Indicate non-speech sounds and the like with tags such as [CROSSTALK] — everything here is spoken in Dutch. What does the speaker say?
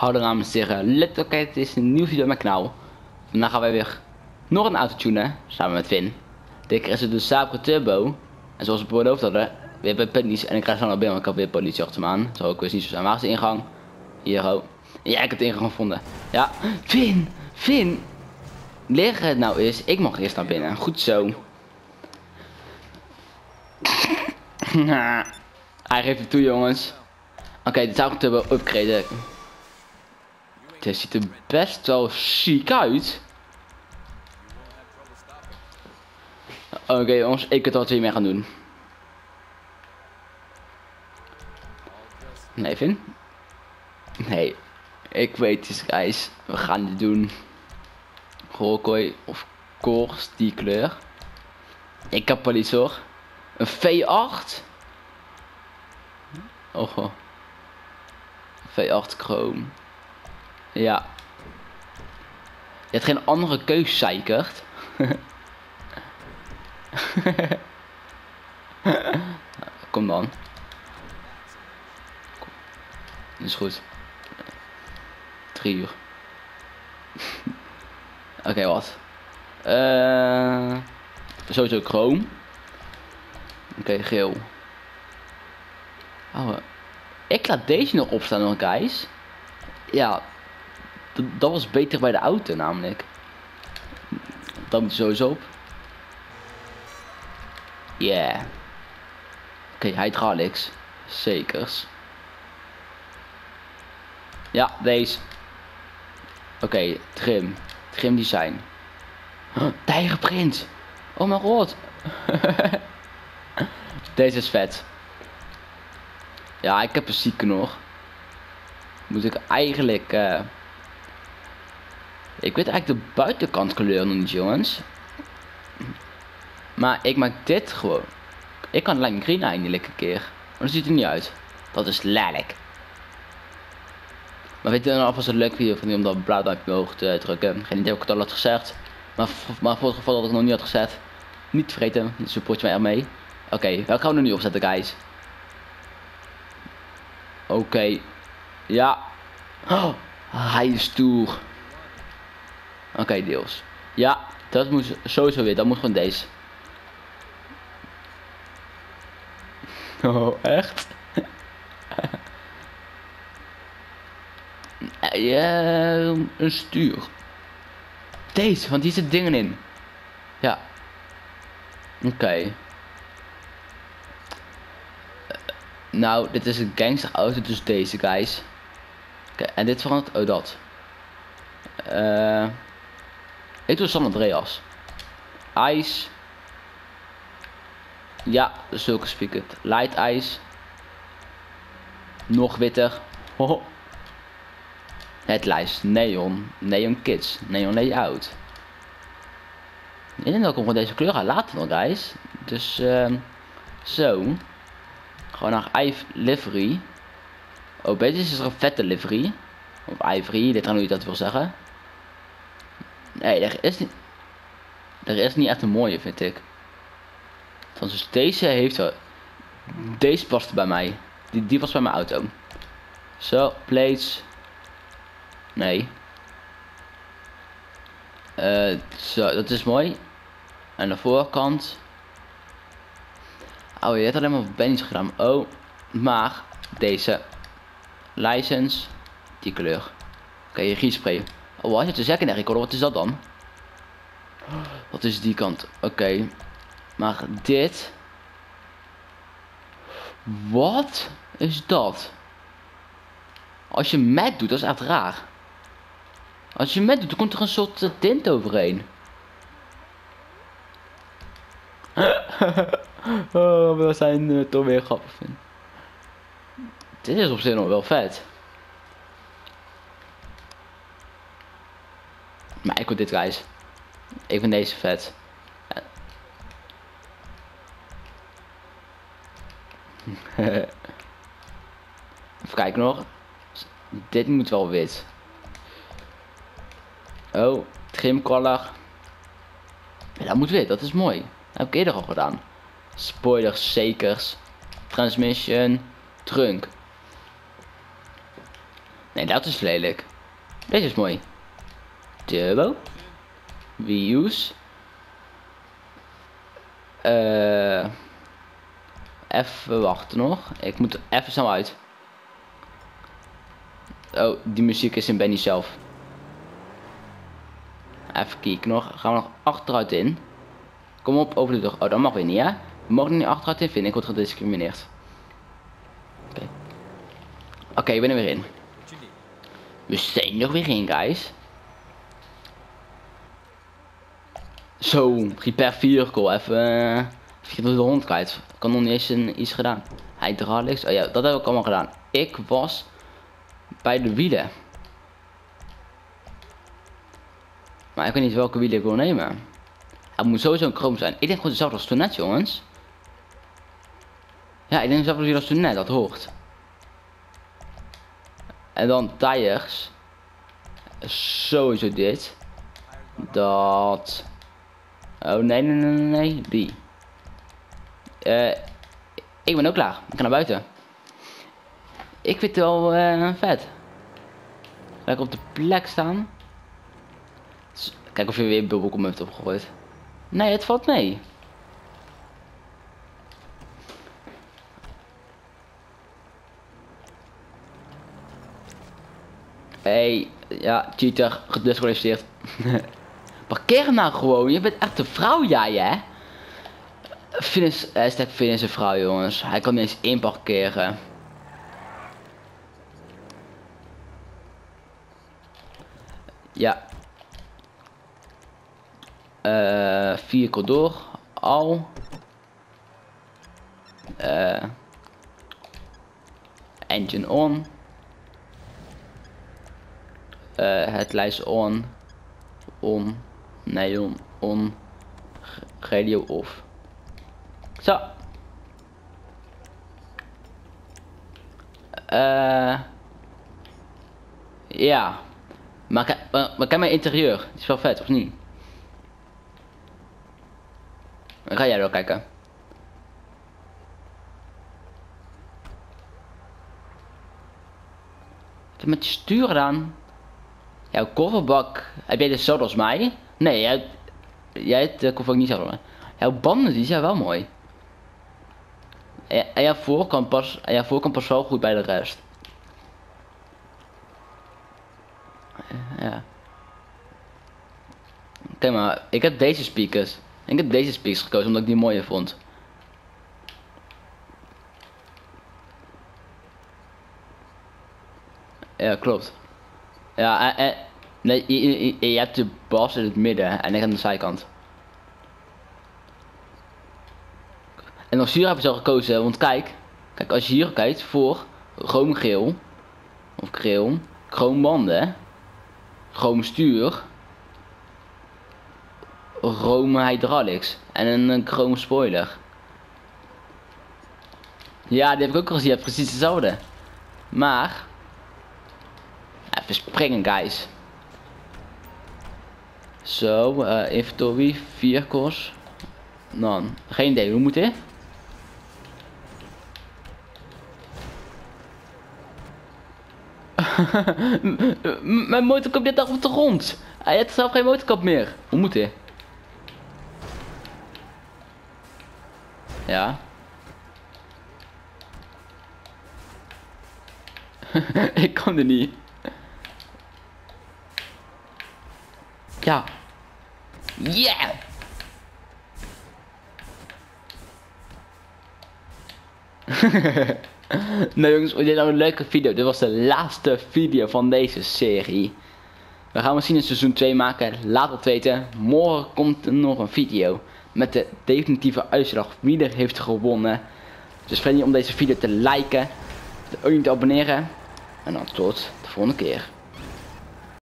Hallo dames en heren, let op, het is een nieuwe video op mijn kanaal. Vandaag gaan wij weer nog een auto tunen, samen met Vin. Dit keer is het de Saab Turbo. En zoals we beloofd hadden, weer bij Pennies. En ik krijg zo naar binnen, want ik heb weer politie achter me aan. Zo, ik wist niet zo zijn. Waar is de ingang? Hier, ho. Ja, ik heb de ingang gevonden. Ja, Vin, Vin. Leer het nou is, ik mag eerst naar binnen. Goed zo. [LAUGHS] Hij geeft het toe, jongens. Oké, de Saab Turbo upgraden. Dit ziet er best wel chic uit. Oké jongens, ik weet wat we hiermee gaan doen. Nee, Vin? Nee, ik weet het, guys. We gaan dit doen. Rolkooi of koors, die kleur. Ik heb wel iets hoor. Een V8. Oh, oh. V8 chrome. Ja. Je hebt geen andere keus, zeikert. [LAUGHS] Kom dan. Kom. Is goed. Drie uur. [LAUGHS] Oké, wat? Eh sowieso chrome. Oké, geel. Oh, ik laat deze nog opstaan nog, guys. Ja, dat was beter bij de auto namelijk. Dat moet sowieso op. Yeah. Oké, okay, hydraulics. Zekers. Ja, deze. Oké, trim. Trim design. Huh, tijgerprint. Oh mijn god. [LAUGHS] deze is vet. Ja, ik heb een zieke nog. Moet ik eigenlijk... Uh... Ik weet eigenlijk de buitenkant kleur nog niet, jongens. Maar ik maak dit gewoon. Ik kan lime green eindelijk een keer. Maar dat ziet er niet uit. Dat is lelijk. Maar weet je dan alvast een leuk video van die om dat blauw duimpje omhoog te drukken. Geen idee of ik het al had gezegd. Maar, maar voor het geval dat ik het nog niet had gezegd. Niet vergeten, support je mij ermee. Oké, okay, welke gaan we nu opzetten guys? Oké. Ja. Oh, hij is stoer. Oké, okay, deels. Ja, dat moet sowieso weer. Dat moet gewoon deze. [LAUGHS] Oh, echt? [LAUGHS] ja, een stuur. Deze, want die zit dingen in. Ja. Oké. Okay. Nou, dit is een gangster auto, dus deze guys. Okay, en dit verandert, oh dat. Uh, ik doe San Andreas. Ice. Ja, zulke speaker. Light ice. Nog witter. Ho. Het lijst neon. Neon kids. Neon layout. Ik denk dat ik gewoon deze kleur ga laten nog guys. Dus uh, zo. Gewoon naar Ive livery. Oh, deze is er een vette livery. Of ivory, dit kan hoe je dat wil zeggen. Nee, er is niet. Er is niet echt een mooie, vind ik. Dus deze heeft wel. Deze past bij mij. Die, die was bij mijn auto. Zo, plates. Nee. Uh, zo, dat is mooi. En de voorkant. Oh, je hebt alleen maar Benny's gedaan. Oh, maar deze. License. Die kleur. Oké, okay, gietspray. Oh, is het? De secondary color. Wat is dat dan? Wat is die kant? Oké. Maar dit... Wat is dat? Als je met doet, dat is echt raar. Als je met doet, dan komt er een soort uh, tint overheen. [LAUGHS] oh, we zijn uh, toch weer grappig. Dit is op zich nog wel vet. Maar ik wil dit guys. Ik vind deze vet. [LAUGHS] Even kijken nog. Dit moet wel wit. Oh, trimcolor. Ja, dat moet wit, dat is mooi. Dat heb ik eerder al gedaan. Spoilers, zekers. Transmission. Trunk. Nee, dat is lelijk. Deze is mooi. Turbo. Views. Eh... even wachten nog. Ik moet even snel uit. Oh, die muziek is in Benny zelf. Even kijken nog. Gaan we nog achteruit in. Kom op, over de deur. Oh, dat mag weer niet, hè? We mogen niet achteruit in vinden. Ik word gediscrimineerd. Oké. Oké, ik ben er weer in. We zijn er weer in, guys. Zo, repair vehicle. Even... Uh, even de hond kwijt. Ik had nog niet eens een, iets gedaan. Hydraulics. Oh ja, dat heb ik allemaal gedaan. Ik was bij de wielen. Maar ik weet niet welke wielen ik wil nemen. Het moet sowieso een chrome zijn. Ik denk gewoon dezelfde als toen net, jongens. Ja, ik denk dezelfde als toen net, dat hoort. En dan tires. Sowieso dit. Dat. Oh nee, nee, nee, nee. Die. Uh, ik ben ook klaar. Ik ga naar buiten. Ik vind het wel uh, vet. Lekker op de plek staan. Kijk of je weer bubbelkom hebt opgegooid. Nee, het valt mee. Hey, ja, cheater, gedisqualificeerd. [LAUGHS] Parkeer nou gewoon, je bent echt een vrouw, jij hè? Finish, hashtag finish een vrouw jongens, hij kan niet eens inparkeren. Ja. Uh, vier door, al. Uh, engine on. Uh, het lijst on. On. Neon. On. Radio off. Zo. Uh, ja. Maar, maar, maar mijn interieur. Het is wel vet, of niet? Dan ga jij wel kijken. Wat met je stuur dan? Jouw kofferbak, heb jij hetzelfde als mij? Nee, jij, jij hebt de kofferbak niet zo. Jouw banden die zijn wel mooi. En, jouw voorkant pas, en jouw voorkant pas wel goed bij de rest. Ja. Kijk maar, ik heb deze speakers. Ik heb deze speakers gekozen omdat ik die mooier vond. Ja, klopt. Ja, en, nee, je, je, hebt de bas in het midden en ik aan de zijkant. En dan stuur heb je al gekozen, want kijk, kijk als je hier kijkt voor geel of geel, kroombanden, stuur, chrome hydraulics en een, chrome spoiler. Ja, die heb ik ook al gezien, precies hetzelfde. Maar Even springen, guys. Zo, uh, inventory, vehicles. Dan, geen idee, hoe moet dit? [LAUGHS] Mijn motorkap dit op de grond. Hij heeft zelf geen motorkap meer. Hoe moet dit? Ja. [LAUGHS] ik kan er niet. Ja. Yeah! [LAUGHS] nou jongens, vond je nou een leuke video? Dit was de laatste video van deze serie. We gaan misschien een seizoen 2 maken. Laat het weten. Morgen komt er nog een video. Met de definitieve uitslag wie er heeft gewonnen. Dus vergeet niet om deze video te liken. Ook niet te abonneren. En dan tot de volgende keer.